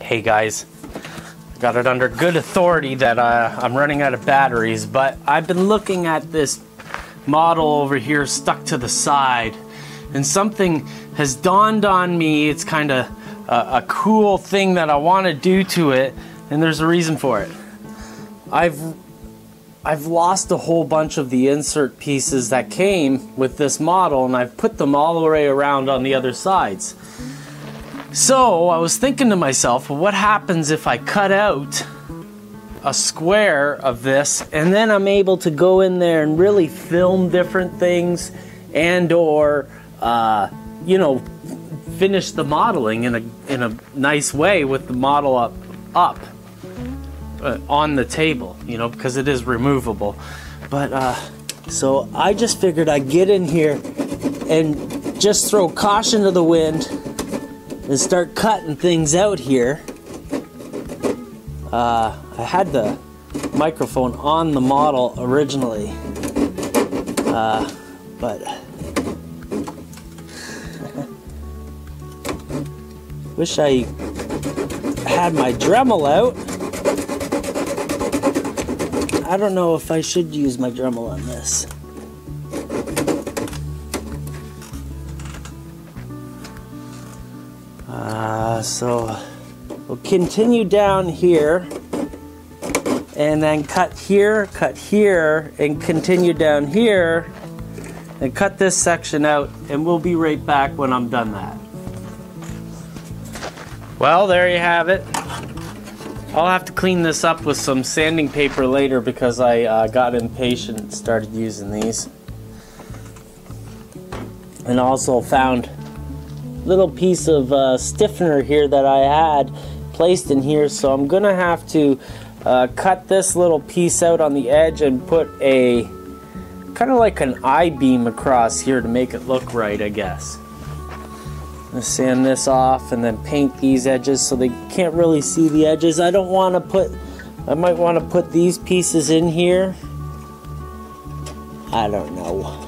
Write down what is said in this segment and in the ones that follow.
Hey guys, got it under good authority that uh, I'm running out of batteries, but I've been looking at this model over here stuck to the side, and something has dawned on me. It's kind of a, a cool thing that I want to do to it, and there's a reason for it. I've I've lost a whole bunch of the insert pieces that came with this model, and I've put them all the way around on the other sides. So I was thinking to myself, well, what happens if I cut out a square of this and then I'm able to go in there and really film different things and or uh, you know finish the modeling in a in a nice way with the model up up uh, on the table, you know, because it is removable. But uh, so I just figured I'd get in here and just throw caution to the wind and start cutting things out here. Uh, I had the microphone on the model originally, uh, but wish I had my Dremel out. I don't know if I should use my Dremel on this. Uh, so we'll continue down here and then cut here, cut here, and continue down here and cut this section out and we'll be right back when I'm done that. Well, there you have it. I'll have to clean this up with some sanding paper later because I uh, got impatient and started using these. And also found little piece of uh, stiffener here that I had placed in here. So I'm gonna have to uh, cut this little piece out on the edge and put a kind of like an I-beam across here to make it look right I guess. Sand this off and then paint these edges so they can't really see the edges. I don't want to put I might want to put these pieces in here. I don't know.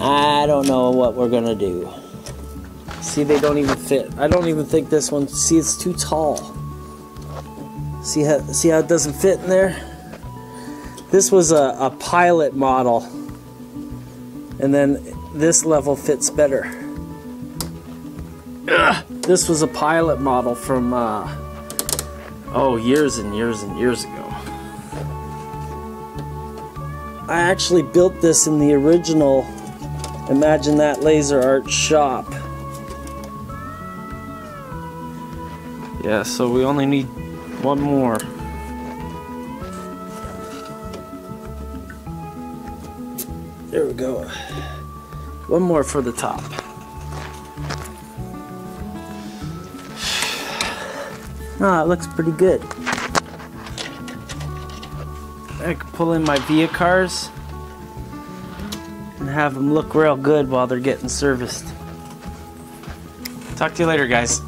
I don't know what we're gonna do See, they don't even fit. I don't even think this one. See, it's too tall. See how see how it doesn't fit in there. This was a, a pilot model, and then this level fits better. Ugh. This was a pilot model from uh, oh years and years and years ago. I actually built this in the original Imagine That Laser Art shop. Yeah, so we only need one more. There we go. One more for the top. Ah, it looks pretty good. I can pull in my Via cars and have them look real good while they're getting serviced. Talk to you later, guys.